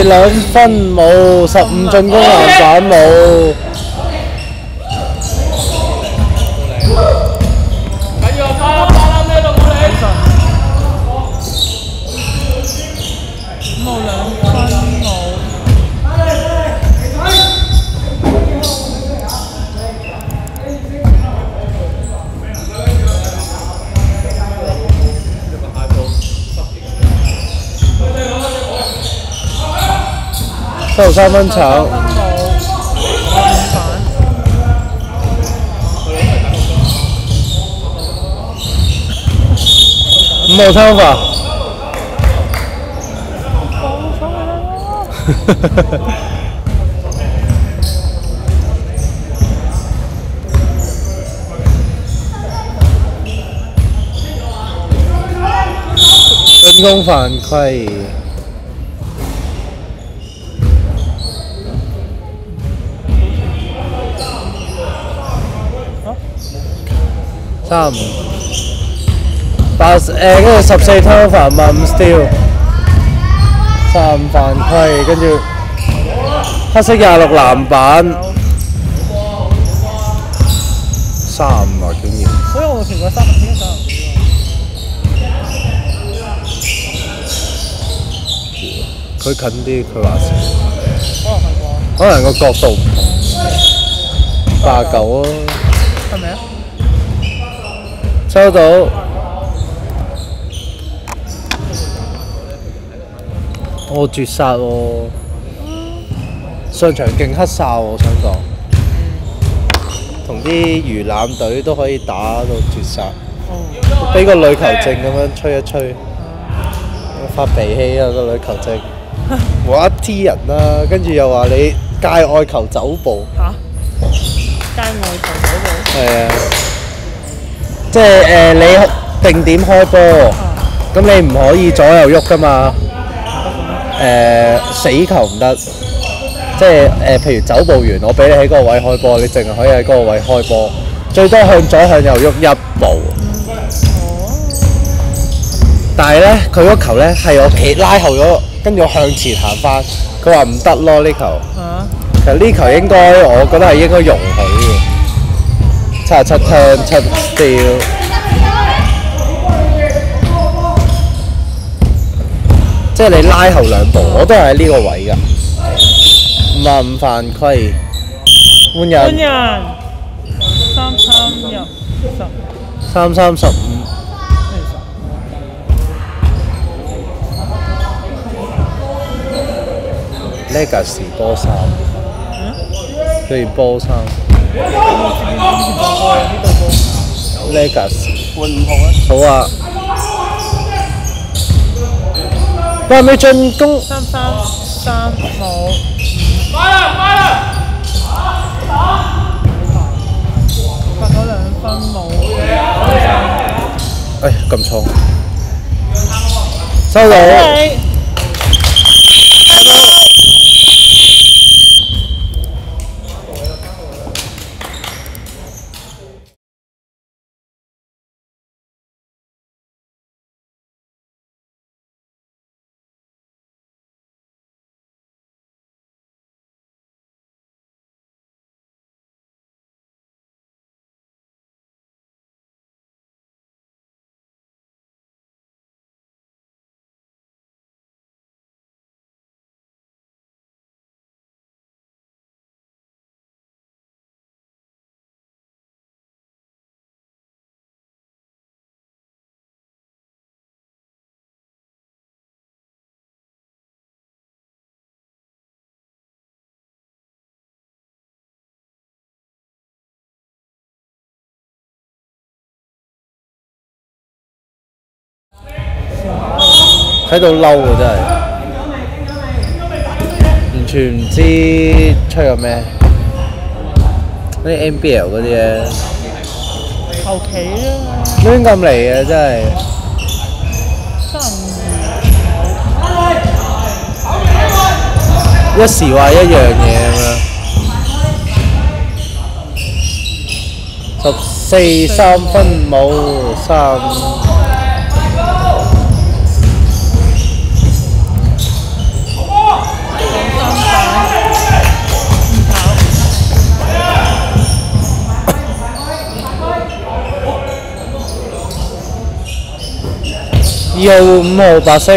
係係。我哋兩分冇，十五進攻籃板冇。冇理。冇兩分收三分炒，冇。籃板。五號三分。進攻犯規。三五。八誒跟住十四偷犯問五 steal，三五犯規，跟住黑色廿六籃板，三五啊竟然，所以我條個三點解三唔佢近啲佢話？可能個角度唔同，八九啊，係咪啊？收到，我絕殺喎、上場勁黑哨喎，我想講，同啲魚腩隊都可以打到絕殺，哦。俾個女球證咁樣吹一吹，發脾氣啊個女球證，無啦啦 T 人啦、跟住又話你界外球走步，嚇？街外球走步。係啊，即係誒、呃你定點開波，咁你唔可以左右喐噶嘛，誒、死球唔得，即係誒、譬如走步完，我俾你喺嗰個位開波，你淨係可以喺嗰個位開波，最多向左向右喐一步。但係咧，佢嗰球咧係我企拉後咗，跟住我向前行翻，佢話唔得咯呢球。嚇？其實呢球應該我覺得係應該容許嘅，七十七 turn 七 steal，即係你拉後兩步，我都係喺呢個位㗎。五啊五犯規，換換人人。三三入十。三三十五，？Legacy 波衫，佢件波衫，Legacy 換五號啊！好啊。喂，咪進攻。三三三冇。快啦快啦！發咗兩分冇。哎，咁重，收到。睇到嬲啊真係，完全唔知吹緊咩。嗰啲 NBL 嗰啲咧求其啦，亂咁嚟嘅真係。一時話一樣嘢咁樣。十四三分冇三，二号五号白色。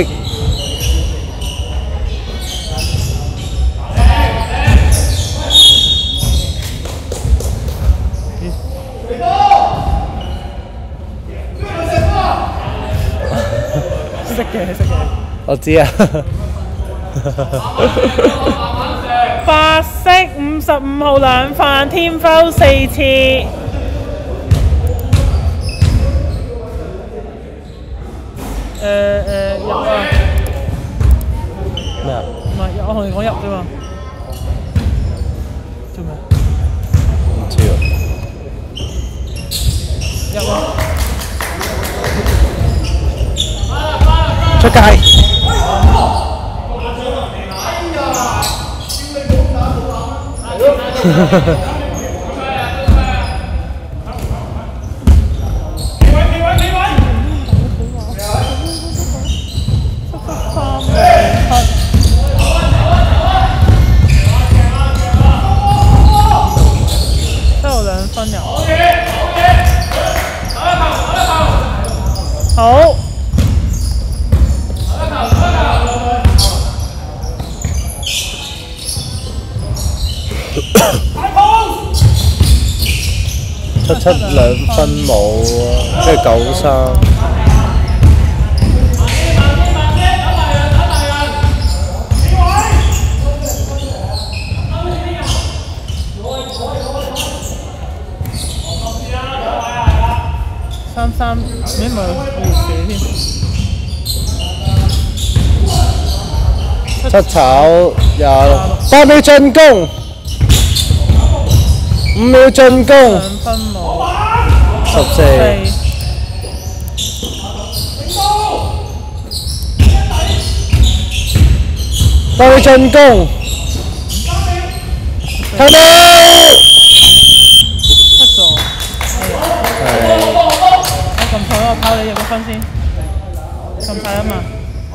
识嘅识嘅。我知啊，白色五十五号两饭，天搂四次。 诶诶入啊！咩啊？唔系我同你讲入啫嘛。做咩？唔知喎。入啊！出界。三 七七两分冇，跟住九三。三三，咩咪回写添？七炒廿六，八秒进攻， 五秒进攻，两分冇。十四。四。八秒进攻，睇到。出咗。系我揿错咗，我抛你入个分先。揿晒啊嘛，我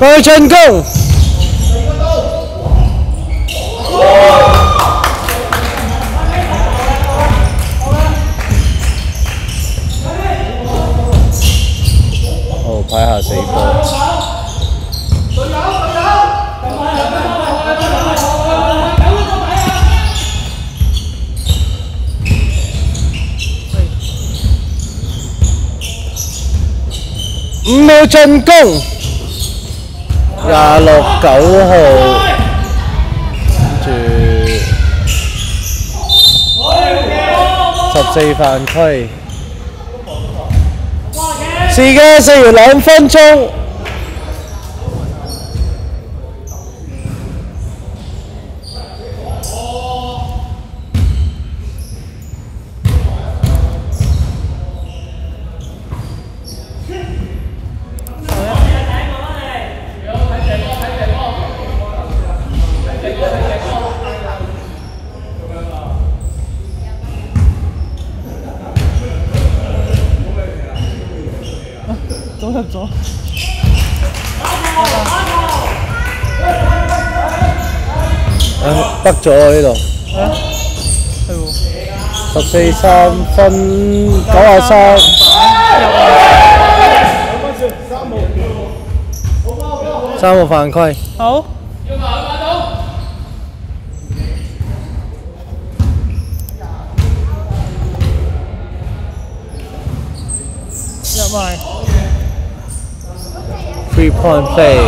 Rồi Trần Công. Ồ, phải hạ sĩ bộ Miêu Trần Công. 廿六九號，跟住。十四犯規，時間四完兩分鐘。hơn rồi 아, 딱 저예요. 석세 3, 3, 93. sao? Một phản khơi Hấu. Dạ mời. Three point play，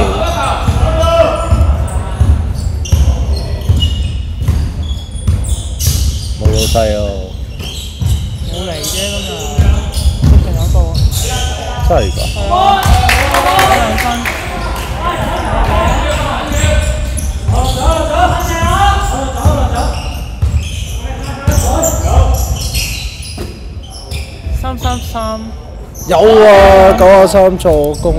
冇老細哦，冇嚟啫今日，仲有一個。真係㗎。係啊，兩分。三三三，有啊，九啊三助攻。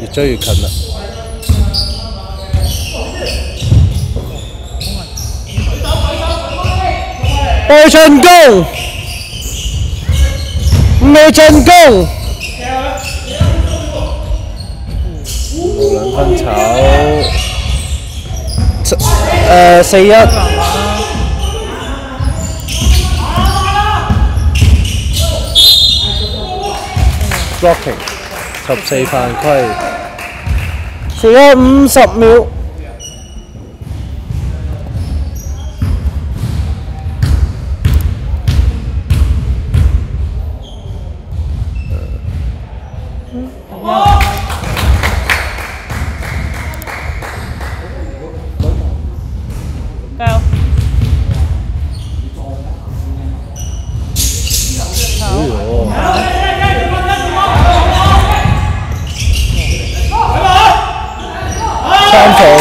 越追越近啦！爱进攻，未进攻。冇两分炒，诶四一，blocking 十四犯规，四一五十秒。加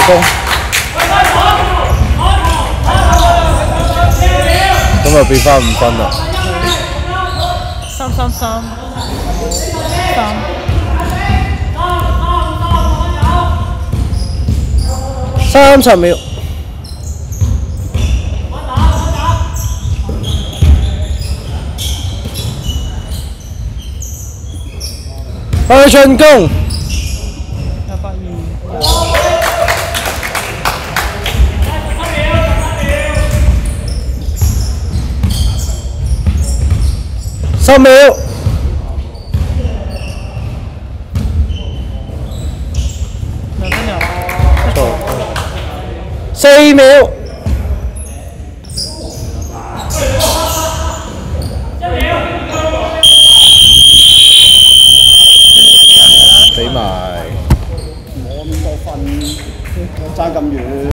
攻，咁就變翻五分啦。三三三，三。三十秒。去進攻，Samuel. Xây miệu Tỉ mời Tôi không? Có phần Tôi chơi cầm dự